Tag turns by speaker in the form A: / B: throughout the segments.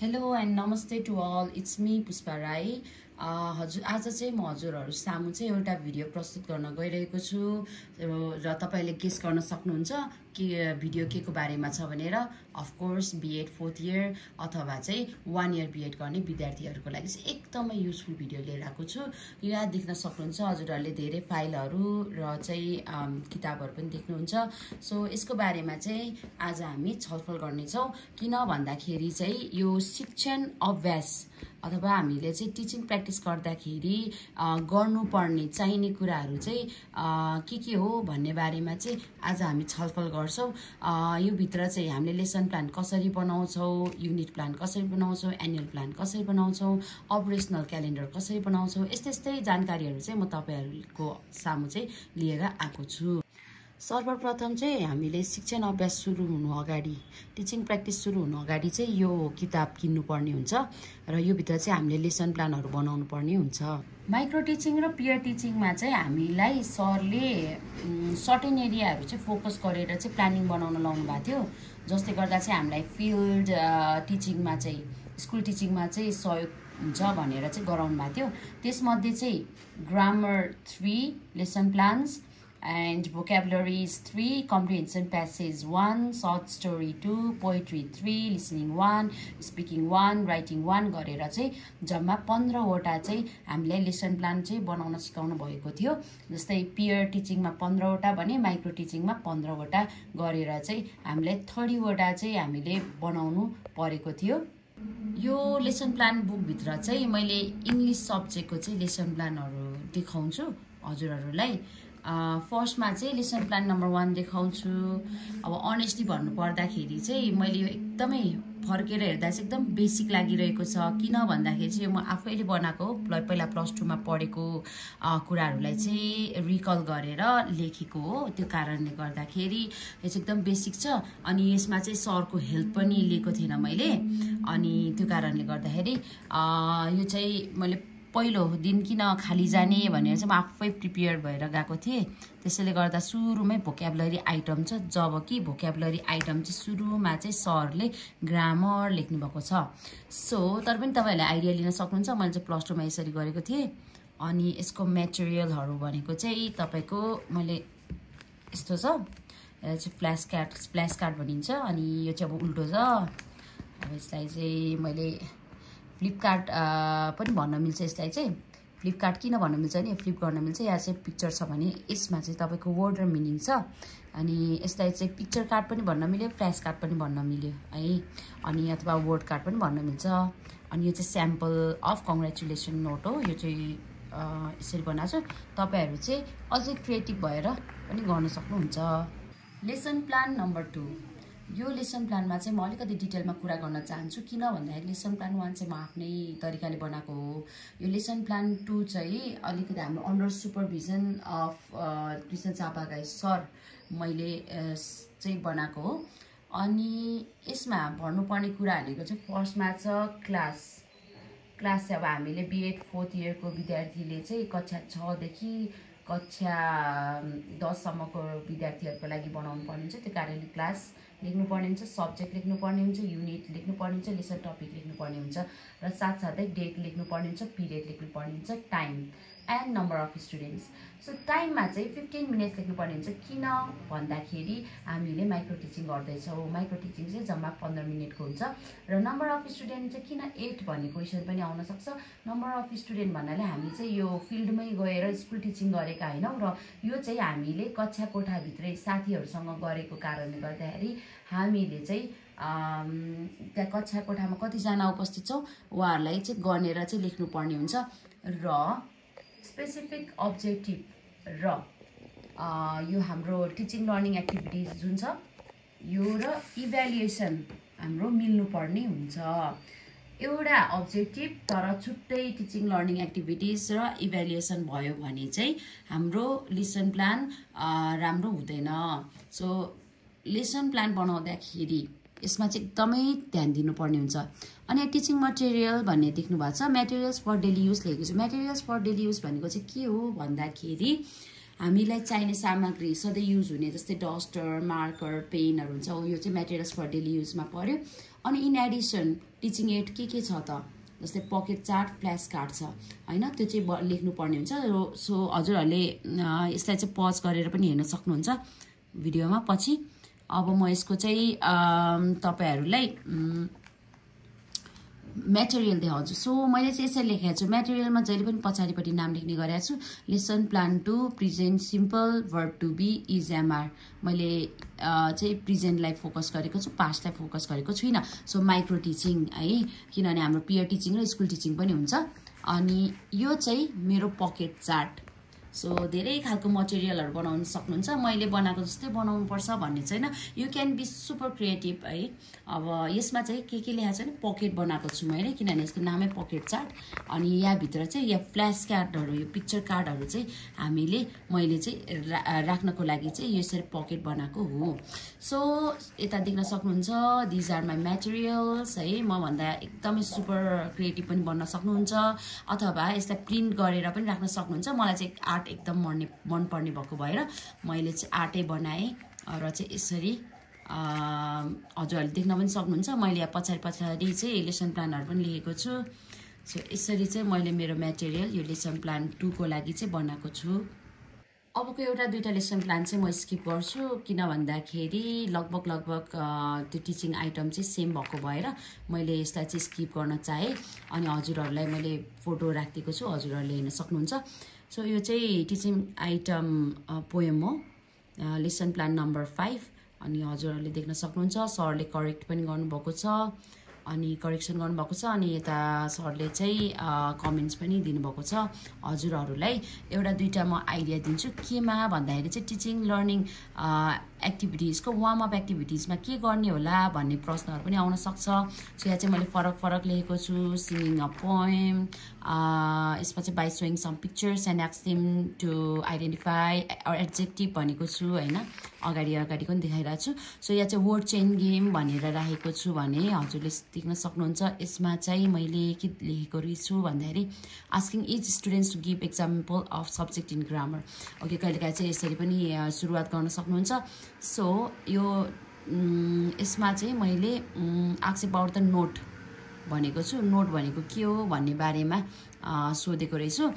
A: Hello and namaste to all. It's me, Puspa Rai. हजुर आज चाहिँ म हजुरहरू सामु चाहिँ एउटा भिडियो प्रस्तुत गर्न गइरहेको छु। र तपाईँले गेस गर्न सक्नुहुन्छ के भिडियो के को बारेमा छ भनेर। अफकोर्स बिएड फोर्थ इयर अथवा चाहिँ वान इयर बिएड गर्ने विद्यार्थीहरूको लागि चाहिँ एकदमै युजफुल भिडियो लिएर आएको छु। यहाँ देख्न सक्नुहुन्छ हजुरहरूले धेरै फाइलहरू र चाहिँ किताबहरू पनि देख्नुहुन्छ। सो यसको बारेमा चाहिँ आज हामी छलफल गर्नेछौँ। किन भन्दाखेरि चाहिँ यो शिक्षण अभ्यास अथवा हामीले चाहिँ टिचिङ प्र्याक्टिस गर्दाखेरि गर्नुपर्ने चाहिने कुराहरू चाहिँ के के हो भन्ने बारेमा चाहिँ आज हामी छलफल गर्छौँ। यो भित्र चाहिँ हामीले लेसन प्लान कसरी बनाउँछौँ युनिट प्लान कसरी बनाउँछौँ एनुअल प्लान कसरी बनाउँछौँ अपरेसनल क्यालेन्डर कसरी बनाउँछौँ यस्तै यस्तै जानकारीहरू चाहिँ म तपाईँहरूको सामु चाहिँ लिएर आएको छु। सर्वप्रथम चाहिँ हामीले शिक्षण अभ्यास सुरु हुनु अगाडि टिचिङ प्र्याक्टिस सुरु हुनु अगाडि चाहिँ यो किताब किन्नुपर्ने हुन्छ र यो भित्र चाहिँ हामीले लेसन प्लानहरू बनाउनु पर्ने हुन्छ। माइक्रो टिचिङ र पियर टिचिङमा चाहिँ हामीलाई सरले सर्टेन एरियाहरू चाहिँ फोकस गरेर चाहिँ प्लानिङ बनाउन लाउनु भएको थियो। जसले गर्दा चाहिँ हामीलाई फिल्ड टिचिङमा चाहिँ स्कुल टिचिङमा चाहिँ सहयोग हुन्छ भनेर चाहिँ गराउनु भएको थियो। त्यसमध्ये चाहिँ grammar three lesson plans and vocabularies 3 comprehension passage 1 short story 2 poetry 3 listening 1 speaking 1 writing 1 गरेर चाहिँ जम्मा पन्ध्रवटा चाहिँ हामीलाई लेसन प्लान चाहिँ बनाउन सिकाउनु भएको थियो। जस्तै पियर टिचिङमा पन्ध्रवटा भने माइक्रो टिचिङमा पन्ध्रवटा गरेर चाहिँ हामीलाई थर्टीवटा चाहिँ हामीले बनाउनु परेको थियो। यो लेसन प्लान बुकभित्र चाहिँ मैले इङ्ग्लिस सब्जेक्टको चाहिँ लेसन प्लानहरू देखाउँछु हजुरहरूलाई। फर्स्टमा चाहिँ लेसन प्लान नम्बर वान देखाउँछु। अब अनेस्टली भन्नु पर्दाखेरि चाहिँ मैले यो एकदमै फर्केर हेर्दा चाहिँ एकदम बेसिक लागिरहेको छ। किन भन्दाखेरि चाहिँ म आफैले बनाएको पहिला प्लस टूमा पढेको कुराहरूलाई चाहिँ रिकल गरेर लेखेको हो। त्यो कारणले गर्दाखेरि यो चाहिँ एकदम बेसिक छ। अनि यसमा चाहिँ सरको हेल्प पनि लिएको थिएन मैले। अनि त्यो कारणले गर्दाखेरि यो चाहिँ मैले पहिलो दिन किन खाली जाने भनेर चाहिँ म आफै प्रिपेयर भएर गएको थिएँ। त्यसैले गर्दा सुरुमै भोक्याबुलरी आइटम छ जब कि भोक्याबुलरी आइटम चाहिँ सुरुमा चाहिँ सरले ग्रामर लेख्नुभएको छ। सो तर पनि तपाईँहरूले आइडिया लिन सक्नुहुन्छ मैले चाहिँ प्लस टूमा यसरी गरेको थिएँ। अनि यसको मेटेरियलहरू भनेको चाहिँ तपाईँको मैले यस्तो छ चाहिँ फ्ल्यास कार्ड फ्ल्यास कार्ड भनिन्छ अनि यो चाहिँ अब उल्टो छ। अब यसलाई चाहिँ मैले फ्लिपकार्ट पनि भन्न मिल्छ यसलाई चाहिँ। फ्लिपकार्ट किन भन्न मिल्छ भने फ्लिप गर्न मिल्छ यहाँ चाहिँ पिक्चर छ भने यसमा चाहिँ तपाईँको वर्ड र मिनिङ छ। अनि यसलाई चाहिँ पिक्चर कार्ड पनि भन्न मिल्यो फ्ल्यास कार्ड पनि भन्न मिल्यो है। अनि अथवा वर्ड कार्ड पनि भन्न मिल्छ। अनि यो चाहिँ स्याम्पल अफ कङ्ग्रेचुलेसन नोट हो। यो चाहिँ यसरी बनाएको छु। तपाईँहरू चाहिँ अझै क्रिएटिभ भएर पनि गर्न सक्नुहुन्छ। Lesson plan number two. यो लेसन प्लानमा चाहिँ म अलिकति डिटेलमा कुरा गर्न चाहन्छु किन भन्दाखेरि लेसन प्लान वान चाहिँ म आफ्नै तरिकाले बनाएको हो। यो लेसन प्लान टू चाहिँ अलिकति हाम्रो under supervision of Krishna Chapagain sir मैले चाहिँ बनाएको हो। अनि यसमा भन्नुपर्ने कुरा भनेको चाहिँ फर्स्टमा छ क्लास। क्लास चाहिँ अब हामीले बिएड फोर्थ इयरको विद्यार्थीले चाहिँ कक्षा छदेखि कक्षा दससम्मको विद्यार्थीहरूको लागि बनाउनु पर्ने हुन्छ त्यो कारणले क्लास लेख्नुपर्ने हुन्छ सब्जेक्ट लेख्नुपर्ने हुन्छ युनिट लेख्नुपर्ने हुन्छ लेसन टपिक लेख्नुपर्ने हुन्छ र साथसाथै डेट लेख्नुपर्ने हुन्छ पिरियड लेख्नुपर्ने हुन्छ time. And number of students so टाइममा चाहिँ फिफ्टिन मिनट्स लेख्नुपर्ने हुन्छ। किन? भन्दाखेरि हामीले माइक्रो टिचिङ गर्दैछौँ। माइक्रो टिचिङ चाहिँ जम्मा पन्ध्र मिनटको हुन्छ। र नम्बर अफ स्टुडेन्ट चाहिँ किन एट भन्ने क्वेसन पनि आउनसक्छ नम्बर अफ स्टुडेन्ट भन्नाले हामी चाहिँ यो फिल्डमै गएर स्कुल टिचिङ गरेका होइनौँ र यो चाहिँ हामीले कक्षा कोठाभित्रै साथीहरूसँग गरेको कारणले गर्दाखेरि हामीले चाहिँ त्यहाँ कक्षा कोठामा कतिजना उपस्थित छौँ उहाँहरूलाई चाहिँ गनेर चाहिँ लेख्नुपर्ने हुन्छ। र स्पेसिफिक अब्जेक्टिभ र यो हाम्रो टिचिङ लर्निङ एक्टिभिटिज जुन छ यो र इभ्यालुएसन हाम्रो मिल्नुपर्ने हुन्छ। एउटा अब्जेक्टिभ तर छुट्टै टिचिङ लर्निङ एक्टिभिटिज र इभ्यालुएसन भयो भने चाहिँ हाम्रो लेसन प्लान राम्रो हुँदैन। सो लेसन प्लान बनाउँदाखेरि यसमा चाहिँ एकदमै ध्यान दिनुपर्ने हुन्छ। अनि टिचिङ मटेरियल भन्ने देख्नु भएको छ। मेटेरियल्स फर डेली युज लेखेको छु। मेटेरियल्स फर डेली युज भनेको चाहिँ के हो भन्दाखेरि हामीलाई चाहिने सामग्री सधैँ युज हुने जस्तै डस्टर मार्कर पेनहरू हुन्छ। यो चाहिँ मेटेरियल्स फर डेली युजमा पऱ्यो अनि इन एडिसन टिचिङ एड के के छ त? जस्तै पकेट चार्ट फ्ल्यास कार्ड छ। होइन त्यो चाहिँ ब लेख्नुपर्ने हुन्छ। सो हजुरहरूले यसलाई चाहिँ पज गरेर पनि हेर्न सक्नुहुन्छ। भिडियोमा पछि। अब म यसको चाहिँ तपाईँहरूलाई मेटेरियल देखाउँछु। सो मैले चाहिँ यसरी लेखेको छु। मेटेरियलमा जहिले पनि पछाडिपट्टि नाम लेख्ने गरेको छु। Lesson plan to present simple word to be is am are मैले चाहिँ प्रिजेन्टलाई फोकस गरेको छु पास्टलाई फोकस गरेको छुइनँ। सो माइक्रो टिचिङ है? किनभने हाम्रो पियर टिचिङ र स्कुल टिचिङ पनि हुन्छ। अनि यो चाहिँ मेरो पकेट चार्ट सो धेरै खालको मटेरियलहरू बनाउनु सक्नुहुन्छ। मैले बनाएको जस्तै बनाउनुपर्छ भन्ने छैन। You can be super creative है। अब यसमा चाहिँ के के लेखाएको छ भने पकेट बनाएको छु मैले किनभने यसको नामै पकेट चार्ट अनि यहाँभित्र चाहिँ यहाँ फ्ल्यास कार्डहरू यो पिक्चर कार्डहरू चाहिँ हामीले मैले चाहिँ राख्नको लागि चाहिँ यसरी पकेट बनाएको हो। सो यता देख्न सक्नुहुन्छ दिज आर माई मेटेरियल्स है। मभन्दा एकदमै सुपर क्रिएटिभ पनि बन्न सक्नुहुन्छ। अथवा यसलाई प्रिन्ट गरेर पनि राख्न सक्नुहुन्छ। मलाई चाहिँ आर्ट एकदम मनने मनपर्ने भएको भएर मैले चाहिँ आर्टै बनाएँ र चाहिँ यसरी हजुरहरूले देख्न पनि सक्नुहुन्छ मैले यहाँ पछाडि पछाडि चाहिँ लेसन प्लानहरू पनि लेखेको छु। सो यसरी चाहिँ मैले मेरो मेटेरियल यो लेसन प्लान टूको लागि चाहिँ बनाएको छु। अबको एउटा दुइटा लेसन प्लान चाहिँ म स्किप गर्छु किन भन्दाखेरि लगभग लगभग त्यो टिचिङ आइटम चाहिँ सेम भएको भएर मैले यसलाई चाहिँ स्किप गर्न चाहेँ। अनि हजुरहरूलाई मैले फोटो राखिदिएको छु हजुरहरूले हेर्न सक्नुहुन्छ। सो यो चाहिँ टिचिङ आइटम पोएम हो। Lesson plan number five. अनि हजुरहरूले देख्न सक्नुहुन्छ सरले करेक्ट पनि गर्नुभएको छ। अनि करेक्सन गर्नुभएको छ अनि यता सरले चाहिँ कमेन्ट्स पनि दिनुभएको छ हजुरहरूलाई। एउटा दुइटा म आइडिया दिन्छु केमा भन्दाखेरि चाहिँ टिचिङ लर्निङ एक्टिभिटिजको वार्म अप एक्टिभिटिजमा के गर्ने होला भन्ने प्रश्नहरू पनि आउन सक्छ। सो यहाँ चाहिँ मैले फरक फरक लेखेको छु। सिङ्गिङ अ पोएम यसमा चाहिँ by showing some pictures and x them to identify adjective भनेको छु होइन? अगाडि अगाडि पनि देखाइरहेको छु। सो यहाँ चाहिँ वर्ड चेन गेम भनेर राखेको छु भने हजुरले देख्न सक्नुहुन्छ। यसमा चाहिँ मैले के लेखेको रहेछु भन्दाखेरि asking each students to give example of subject in grammar okay कहिलेकाहीँ चाहिँ यसरी पनि सुरुवात गर्न सक्नुहुन्छ। सो यो यसमा चाहिँ मैले आक्सेप आउट द नोट भनेको छु। नोट भनेको के हो भन्ने बारेमा सोधेको रहेछु।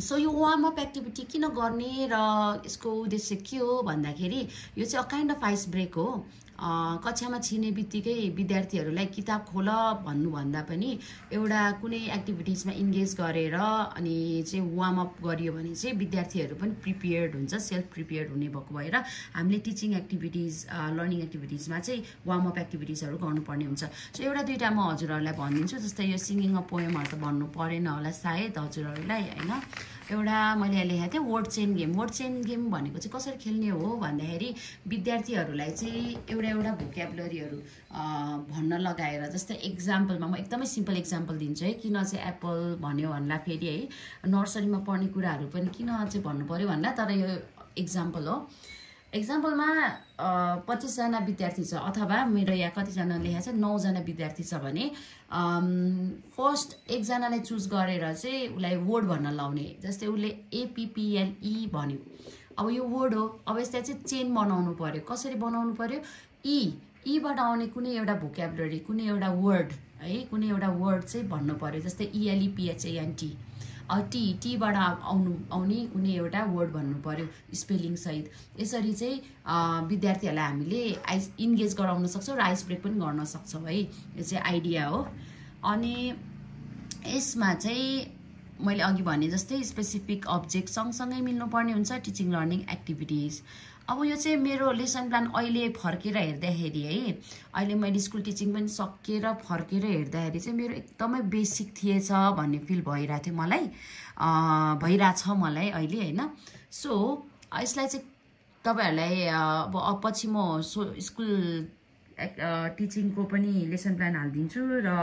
A: सो यो वार्म अप एक्टिभिटी किन गर्ने र यसको उद्देश्य के हो भन्दाखेरि यो चाहिँ a kind of ice break हो। कक्षामा छिर्ने बित्तिकै विद्यार्थीहरूलाई किताब खोल भन्नुभन्दा पनि एउटा कुनै एक्टिभिटिजमा इन्गेज गरेर अनि चाहिँ वार्म अप गरियो भने चाहिँ विद्यार्थीहरू पनि प्रिपेयर्ड हुन्छ सेल्फ प्रिपेयर्ड हुने भएको भएर हामीले टिचिङ एक्टिभिटिज लर्निङ एक्टिभिटिजमा चाहिँ वार्म अप एक्टिभिटिजहरू गर्नुपर्ने हुन्छ। सो एउटा दुइटा म हजुरहरूलाई भनिदिन्छु जस्तै यो सिङ्गिङ अ पोएमहरू त भन्नु परेन होला सायद हजुरहरूलाई होइन? एउटा मैले लेखेको थिएँ word chain game word chain game भनेको चाहिँ कसरी खेल्ने हो भन्दाखेरि विद्यार्थीहरूलाई चाहिँ एउटा एउटा भोकेबुलरीहरू भन्न लगाएर जस्तै एक्जाम्पलमा म एकदमै सिम्पल इक्जाम्पल दिन्छु है। किन चाहिँ एप्पल भन्यो भन्दा फेरि है। नर्सरीमा पढ्ने कुराहरू पनि किन चाहिँ भन्नु पऱ्यो भन्दा तर यो इक्जाम्पल हो। एक्जाम्पलमा पच्चिसजना विद्यार्थी छ अथवा मेरो यहाँ कतिजना लेखा छ नौजना विद्यार्थी छ भने फर्स्ट एकजनालाई चुज गरेर चाहिँ उसलाई वर्ड भन्न लाउने जस्तै उसले एपिपिएलई भन्यो। अब यो वर्ड हो अब यसलाई चाहिँ चेन बनाउनु पऱ्यो कसरी बनाउनु पऱ्यो ई ईबाट आउने कुनै एउटा भोकेबुलरी कुनै एउटा वर्ड है कुनै एउटा वर्ड चाहिँ भन्नु पऱ्यो जस्तै इएलइपिएचएनटी टी टीबाट आउनु आउने कुनै एउटा वर्ड भन्नु पऱ्यो स्पेलिङसहित यसरी चाहिँ विद्यार्थीहरूलाई हामीले आइस इन्गेज गराउन सक्छौँ र आइस ब्रेक पनि गर्न सक्छौँ है। यो चाहिँ आइडिया हो। अनि यसमा चाहिँ मैले अघि भने जस्तै स्पेसिफिक अब्जेक्ट सँगसँगै मिल्नुपर्ने हुन्छ टिचिङ लर्निङ एक्टिभिटिज अब यो चाहिँ मेरो लेसन प्लान अहिले फर्केर हेर्दाखेरि है अहिले मैले स्कुल टिचिङ पनि सकेर फर्केर हेर्दाखेरि चाहिँ मेरो एकदमै बेसिक थिएछ भन्ने फिल भइरहेको थियो मलाई भइरहेछ मलाई अहिले होइन? सो यसलाई चाहिँ तपाईँहरूलाई अब पछि म सो स्कुल टिचिङको पनि लेसन प्लान हालिदिन्छु र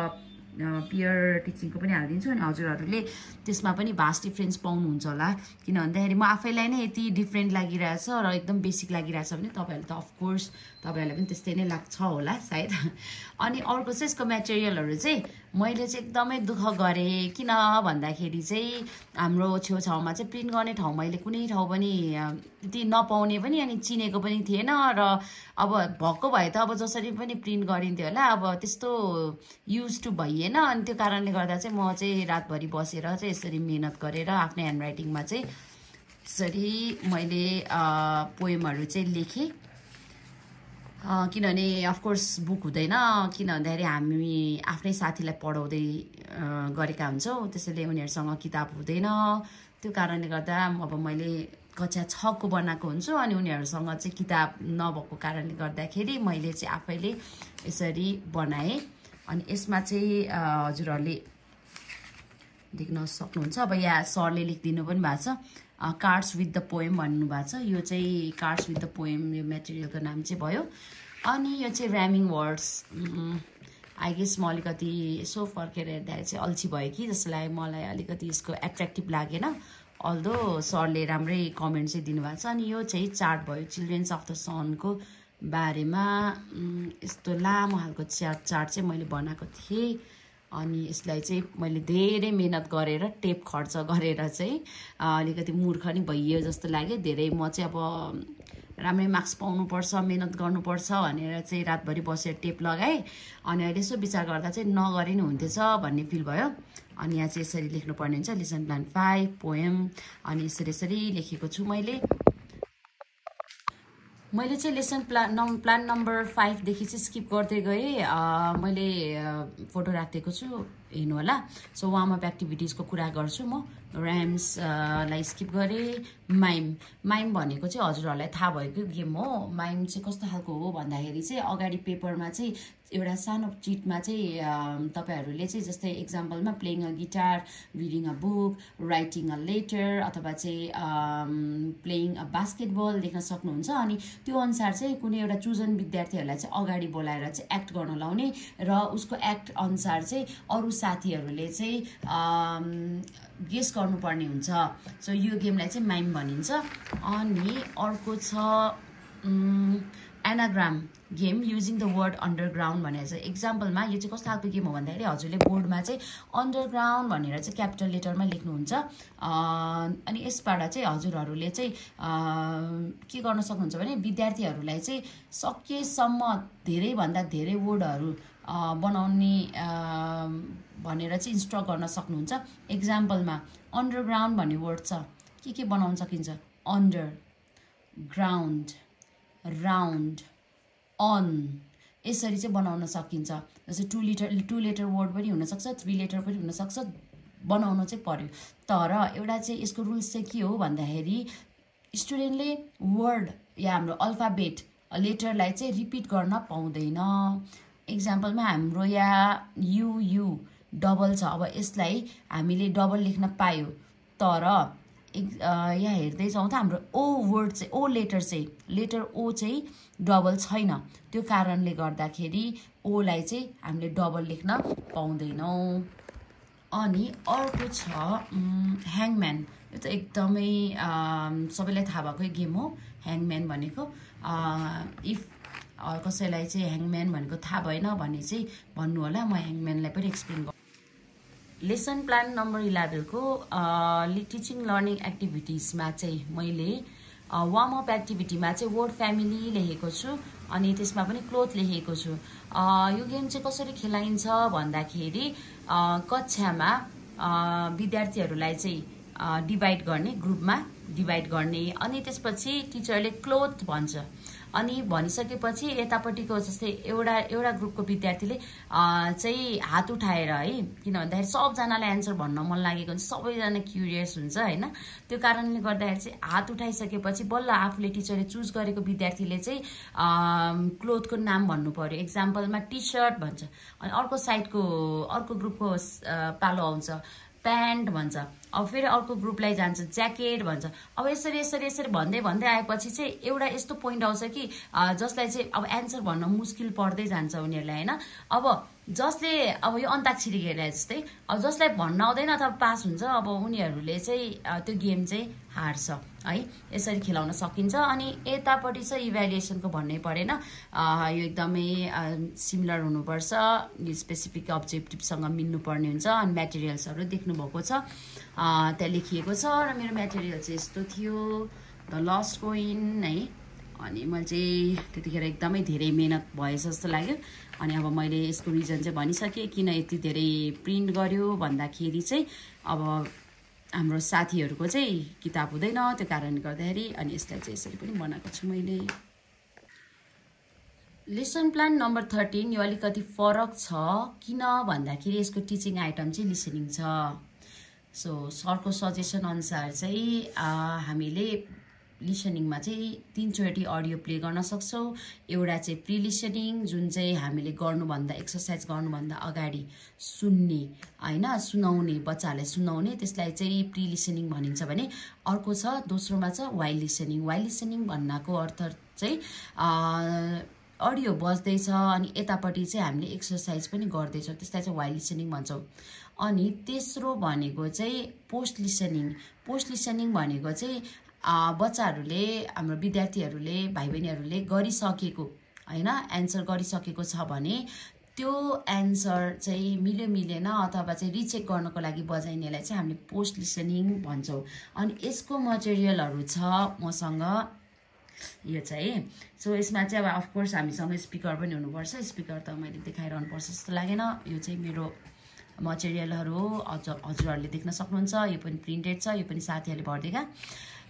A: पियर टिचिङको पनि हालिदिन्छु अनि हजुरहरूले त्यसमा पनि भास्ट डिफ्रेन्स पाउनुहुन्छ होला। किन भन्दाखेरि म आफैलाई नै यति डिफ्रेन्ट लागिरहेछ र एकदम बेसिक लागिरहेछ भने तपाईँहरूले त अफकोर्स तपाईँहरूलाई पनि त्यस्तै नै लाग्छ होला सायद। अनि अर्को चाहिँ यसको मेटेरियलहरू चाहिँ मैले चाहिँ एकदमै दुःख गरेँ। किन भन्दाखेरि चाहिँ हाम्रो छेउछाउमा चाहिँ प्रिन्ट गर्ने ठाउँ मैले कुनै ठाउँ पनि त्यति नपाउने पनि अनि चिनेको पनि थिएन र अब भएको भए त अब जसरी पनि प्रिन्ट गरिन्थ्यो होला अब त्यस्तो युज टु भइएन। अनि त्यो कारणले गर्दा चाहिँ म चाहिँ रातभरि बसेर चाहिँ यसरी मिहिनेत गरेर आफ्नै ह्यान्ड राइटिङमा चाहिँ यसरी मैले पोएमहरू चाहिँ लेखेँ। किनभने अफकोर्स बुक हुँदैन किन भन्दाखेरि हामी आफ्नै साथीलाई पढाउँदै गरेका हुन्छौँ। त्यसैले उनीहरूसँग किताब हुँदैन। त्यो कारणले गर्दा अब मैले कक्षा छको बनाएको हुन्छु अनि उनीहरूसँग चाहिँ किताब नभएको कारणले गर्दाखेरि मैले चाहिँ आफैले यसरी बनाएँ। अनि यसमा चाहिँ हजुरहरूले देख्न सक्नुहुन्छ। अब यहाँ सरले लेखिदिनु पनि भएको छ। कार्ड्स विथ द पोएम भन्नुभएको छ। यो चाहिँ कार्ड्स विथ द पोएम यो मेटेरियलको नाम चाहिँ भयो। अनि यो चाहिँ ऱ्यामिङ वर्ड्स आई गेस म अलिकति यसो फर्केर हेर्दाखेरि चाहिँ अल्छी भयो कि जस्तो लाग्यो। मलाई अलिकति यसको एट्र्याक्टिभ लागेन। अल्दो सरले राम्रै कमेन्ट चाहिँ दिनुभएको छ। अनि यो चाहिँ चार्ट भयो चिल्ड्रेन्स अफ द सनको बारेमा। यस्तो लामो खालको चार्ट चार्ट चाहिँ मैले बनाएको थिएँ। अनि यसलाई चाहिँ मैले धेरै मिहिनेत गरेर टेप खर्च गरेर चाहिँ अलिकति मूर्ख नि भइयो जस्तो लाग्यो। धेरै म चाहिँ अब राम्रै मार्क्स पाउनुपर्छ मिहिनेत गर्नुपर्छ भनेर चाहिँ रातभरि बसेर टेप लगाएँ। अनि अहिले यसो विचार गर्दा चाहिँ नगरे नि हुन्थेछ भन्ने फिल भयो। अनि यहाँ चाहिँ यसरी लेख्नुपर्ने हुन्छ। लेसन प्लान फाइभ पोएम अनि यसरी यसरी लेखेको छु मैले। मैले चाहिँ लेसन प्लान नम् प्लान नम्बर फाइभदेखि चाहिँ स्किप गर्दै गएँ। मैले फोटो राखिदिएको छु। हेर्नु होला। सो वार्म अप एक्टिभिटिजको कुरा गर्छु म। ऱ्याम्सलाई स्किप गरेँ। माइम माइम भनेको चाहिँ हजुरहरूलाई थाहा भएको गेम हो। माइम चाहिँ कस्तो खालको हो भन्दाखेरि चाहिँ अगाडि पेपरमा चाहिँ एउटा सानो चिटमा चाहिँ तपाईँहरूले चाहिँ जस्तै इक्जाम्पलमा playing a guitar reading a book writing a letter अथवा चाहिँ प्लेइङ अ बास्केटबल लेख्न सक्नुहुन्छ। अनि त्यो अनुसार चाहिँ कुनै एउटा चुजन विद्यार्थीहरूलाई चाहिँ अगाडि बोलाएर चाहिँ एक्ट गर्न लाउने र उसको एक्ट अनुसार चाहिँ अरू साथीहरूले चाहिँ गेस गर्नुपर्ने हुन्छ। सो यो गेमलाई चाहिँ माइम भनिन्छ। अनि अर्को छ anagram game using the word underground भनेर चाहिँ इक्जाम्पलमा यो चाहिँ कस्तो खालको गेम हो भन्दाखेरि हजुरले बोर्डमा चाहिँ अन्डरग्राउन्ड भनेर चाहिँ क्यापिटल लेटरमा लेख्नुहुन्छ। अनि यसबाट चाहिँ हजुरहरूले चाहिँ के गर्न सक्नुहुन्छ भने विद्यार्थीहरूलाई चाहिँ सकेसम्म धेरैभन्दा धेरै वर्डहरू बनाउने भनेर चाहिँ इन्स्ट्रक्ट गर्न सक्नुहुन्छ। इक्जाम्पलमा अन्डरग्राउन्ड भन्ने वर्ड छ। के के बनाउन सकिन्छ? अन्डर ग्राउन्ड राउन्ड अन यसरी चाहिँ बनाउन सकिन्छ। जस्तै two letter two letter word पनि हुनसक्छ थ्री लेटर पनि हुनसक्छ बनाउनु चाहिँ पर्यो। तर एउटा चाहिँ यसको रुल्स चाहिँ के हो भन्दाखेरि स्टुडेन्टले वर्ड या हाम्रो अल्फाबेट लेटरलाई चाहिँ रिपिट गर्न पाउँदैन। इक्जाम्पलमा हाम्रो यहाँ युयु डबल छ। अब यसलाई हामीले डबल लेख्न पायो। तर यहाँ हेर्दै जाउँ त हाम्रो ओ वर्ड चाहिँ ओ लेटर चाहिँ लेटर ओ चाहिँ डबल छैन। त्यो कारणले गर्दाखेरि ओलाई चाहिँ हामीले डबल लेख्न पाउँदैनौँ। अनि अर्को छ ह्याङम्यान यो त एकदमै सबैलाई थाहा भएकै गेम हो ह्याङम्यान भनेको। इफ कसैलाई चाहिँ ह्याङम्यान भनेको थाहा भएन भने चाहिँ भन्नु होला म ह्याङम्यानलाई पनि एक्सप्लेन गर्छु लेसन प्लान नम्बर इलेभेनको टिचिङ लर्निङ एक्टिभिटिजमा चाहिँ मैले वार्म अप एक्टिभिटीमा चाहिँ वर्ड फ्यामिली लेखेको छु अनि त्यसमा पनि क्लोथ लेखेको छु। यो गेम चाहिँ कसरी खेलाइन्छ भन्दाखेरि कक्षामा विद्यार्थीहरूलाई चाहिँ डिभाइड गर्ने ग्रुपमा डिभाइड गर्ने अनि त्यसपछि टिचरले क्लोथ भन्छ। अनि भनिसकेपछि यतापट्टिको जस्तै एउटा एउटा ग्रुपको विद्यार्थीले चाहिँ हात उठाएर है किन भन्दाखेरि सबजनालाई एन्सर भन्न मन लागेको हुन्छ सबैजना क्युरियस हुन्छ होइन? त्यो कारणले गर्दाखेरि चाहिँ हात उठाइसकेपछि बल्ल आफूले टिचरले चुज गरेको विद्यार्थीले चाहिँ क्लोथको नाम भन्नु पर्यो। एक्जाम्पलमा टी सर्ट भन्छ। अनि अर्को साइडको अर्को ग्रुपको पालो आउँछ। प्यान्ट भन्छ। अब फेरि अर्को ग्रुपलाई जान्छ ज्याकेट भन्छ। अब यसरी यसरी यसरी भन्दै भन्दै आएपछि चाहिँ एउटा यस्तो पोइन्ट आउँछ कि जसलाई चाहिँ अब एन्सर भन्न मुस्किल पर्दै जान्छ उनीहरूलाई होइन? अब जसले अब यो अन्ताक्षरी खेले जस्तै अब जसलाई भन्न आउँदैन अथवा पास हुन्छ अब उनीहरूले चाहिँ त्यो गेम चाहिँ हार्छ है। यसरी खेलाउन सकिन्छ अनि यतापट्टि चाहिँ इभ्यालुएसनको भन्नै परेन। यो एकदमै सिमिलर हुनुपर्छ यो स्पेसिफिक अब्जेक्टिभसँग मिल्नुपर्ने हुन्छ अनि मेटेरियल्सहरू देख्नुभएको छ। त्यहाँ लेखिएको छ र मेरो मेटेरियल चाहिँ यस्तो थियो द लस्ट कोइन है। अनि मैले चाहिँ त्यतिखेर एकदमै धेरै मिहिनेत भएछ जस्तो लाग्यो। अनि अब मैले यसको रिजन चाहिँ भनिसकेँ किन यति धेरै प्रिन्ट गर्यो भन्दाखेरि चाहिँ अब हाम्रो साथीहरूको चाहिँ किताब हुँदैन त्यो कारणले गर्दाखेरि अनि यसलाई चाहिँ यसरी पनि बनाएको छु मैले। लेसन प्लान नम्बर थर्टिन यो अलिकति फरक छ किन भन्दाखेरि यसको टिचिङ आइटम चाहिँ लिसनिङ छ। सो सरको सजेसन अनुसार चाहिँ हामीले लिसनिङमा चाहिँ तिनचोटि अडियो प्ले गर्न सक्छौँ। एउटा चाहिँ प्रि लिसनिङ जुन चाहिँ हामीले गर्नुभन्दा एक्सर्साइज गर्नुभन्दा अगाडि सुन्ने होइन सुनाउने बच्चाहरूलाई सुनाउने त्यसलाई चाहिँ प्रि लिसनिङ भनिन्छ भने अर्को छ दोस्रोमा छ वाइल्ड लिसनिङ वाइल्ड लिसनिङ भन्नाको अर्थ चाहिँ अडियो बज्दैछ अनि यतापट्टि चाहिँ हामीले एक्सर्साइज पनि गर्दैछौँ। त्यसलाई चाहिँ वाइल्ड लिसनिङ भन्छौँ। अनि तेस्रो भनेको चाहिँ पोस्ट लिसनिङ पोस्ट लिसनिङ भनेको चाहिँ बच्चाहरूले हाम्रो विद्यार्थीहरूले भाइ बहिनीहरूले गरिसकेको होइन एन्सर गरिसकेको छ भने त्यो एन्सर चाहिँ मिल्यो मिलेन अथवा चाहिँ रिचेक गर्नको लागि बजाइनेलाई चाहिँ हामीले पोस्ट लिसनिङ भन्छौँ। अनि यसको मटेरियलहरू छ मसँग। यो चाहिँ सो यसमा चाहिँ अब अफकोर्स हामीसँग स्पिकर पनि हुनुपर्छ। स्पिकर त मैले देखाइरहनु पर्छ जस्तो लागेन। यो चाहिँ मेरो मटेरियलहरू हो अझ हजुरहरूले देख्न सक्नुहुन्छ। यो पनि प्रिन्टेड छ। यो पनि साथीहरूले भरिदिएका।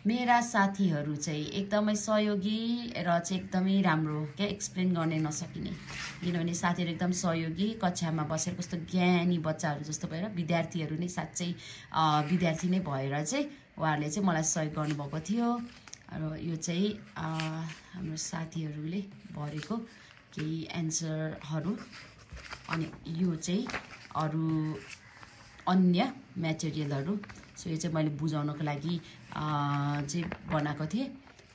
A: मेरा साथीहरू चाहिँ एकदमै सहयोगी र चाहिँ एकदमै राम्रो क्या एक्सप्लेन गर्ने नसकिने। किनभने साथीहरू एकदम सहयोगी कक्षामा बसेर कस्तो ज्ञानी बच्चाहरू जस्तो भएर विद्यार्थीहरू नै साँच्चै विद्यार्थी नै भएर चाहिँ उहाँहरूले चाहिँ मलाई सहयोग गर्नुभएको थियो। र यो चाहिँ हाम्रो साथीहरूले भरेको केही एन्सरहरू अनि यो चाहिँ अरू अन्य मेटेरियलहरू सो यो चाहिँ मैले बुझाउनको लागि चाहिँ बनाएको थिएँ।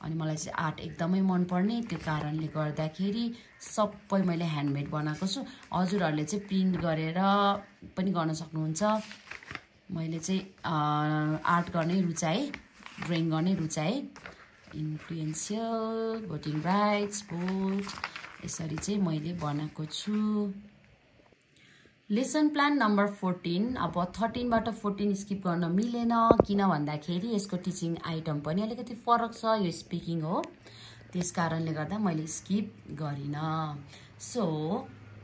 A: अनि मलाई चाहिँ आर्ट एकदमै मनपर्ने त्यो कारणले गर्दाखेरि सबै मैले ह्यान्डमेड बनाएको छु। हजुरहरूले चाहिँ प्रिन्ट गरेर पनि गर्न सक्नुहुन्छ। मैले चाहिँ आर्ट गर्नै रुचाएँ ड्रइङ गर्नै रुचाएँ। इन्फ्लुएन्सियल भोटिङ राइट्स भोट यसरी चाहिँ मैले बनाएको छु। लेसन प्लान नम्बर फोर्टिन अब थर्टिनबाट फोर्टिन स्किप गर्न मिलेन। किन भन्दाखेरि यसको टिचिङ आइटम पनि अलिकति फरक छ यो स्पिकिङ हो। त्यस कारणले गर्दा मैले स्किप गरिनँ। सो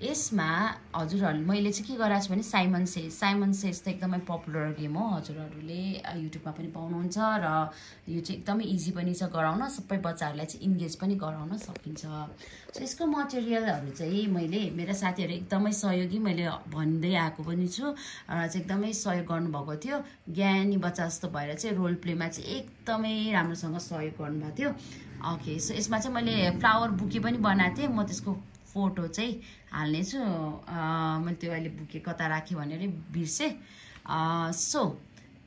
A: यसमा हजुरहरू मैले चाहिँ के गराएको छु भने साइमन सेस साइमन सेस त एकदमै पपुलर गेम हो। हजुरहरूले युट्युबमा पनि पाउनुहुन्छ र यो चाहिँ एकदमै इजी पनि छ गराउन। सबै बच्चाहरूलाई चाहिँ इन्गेज पनि गराउन सकिन्छ। सो यसको मटेरियलहरू चाहिँ मैले मेरा साथीहरू एकदमै सहयोगी मैले भन्दै आएको पनि छु र चाहिँ एकदमै सहयोग गर्नुभएको थियो। ज्ञानी बच्चा जस्तो भएर चाहिँ रोल प्लेमा चाहिँ एकदमै राम्रोसँग सहयोग गर्नुभएको थियो। ओके सो यसमा चाहिँ मैले फ्लावर बुके पनि बनाएको थिएँ। म त्यसको फोटो चाहिँ हाल्नेछु। मैले त्यो अहिले बुके कता राखेँ भनेर बिर्सेँ। सो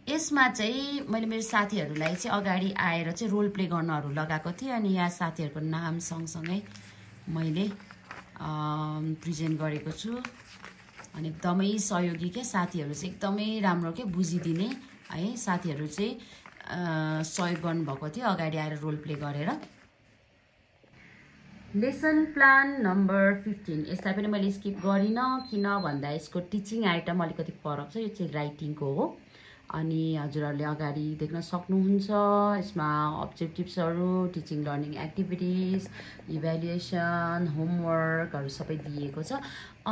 A: यसमा चाहिँ मैले मेरो साथीहरूलाई चाहिँ अगाडि आएर चाहिँ रोल प्ले गर्नहरू लगाएको थिएँ अनि यहाँ साथीहरूको नाम सँगसँगै मैले प्रेजेन्ट गरेको छु। अनि एकदमै सहयोगी क्या साथीहरू चाहिँ एकदमै राम्रो के बुझिदिने। है साथीहरू चाहिँ सहयोग गर्नुभएको थियो अगाडि आएर रोल प्ले गरेर। लेसन प्लान नम्बर फिफ्टिन यसलाई पनि मैले स्किप गरिनँ किन भन्दा यसको टिचिङ आइटम अलिकति फरक छ यो चाहिँ राइटिङको हो। अनि हजुरहरूले अगाडि देख्न सक्नुहुन्छ यसमा अब्जेक्टिभ्सहरू टिचिङ लर्निङ एक्टिभिटिज इभ्यालुएसन होमवर्कहरू सबै दिएको छ।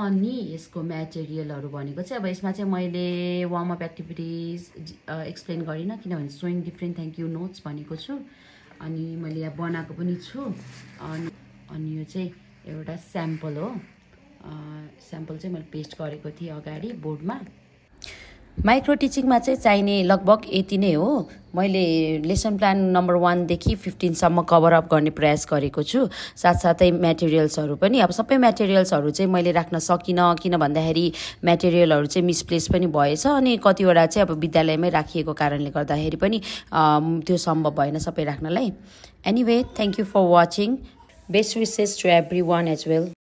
A: अनि यसको मेटेरियलहरू भनेको चाहिँ अब यसमा चाहिँ मैले वार्मअप एक्टिभिटिज एक्सप्लेन गरिनँ किनभने showing different thank you notes भनेको छु। अनि मैले यहाँ बनाएको पनि छु। अनि अनि यो चाहिँ एउटा स्याम्पल हो। स्याम्पल चाहिँ मैले पेस्ट गरेको थिएँ अगाडि बोर्डमा माइक्रो टिचिङमा चाहिँ चाहिने लगभग यति नै हो। मैले लेसन प्लान नम्बर वानदेखि फिफ्टिनसम्म कभर अप गर्ने प्रयास गरेको छु। साथसाथै मेटेरियल्सहरू पनि। अब सबै मेटेरियल्सहरू चाहिँ मैले राख्न सकिनँ। किन भन्दाखेरि मेटेरियलहरू चाहिँ मिसप्लेस पनि भएछ अनि कतिवटा चाहिँ अब विद्यालयमै राखिएको कारणले गर्दाखेरि पनि त्यो सम्भव भएन सबै राख्नलाई। Anyway thank you for watching Best wishes to everyone as well.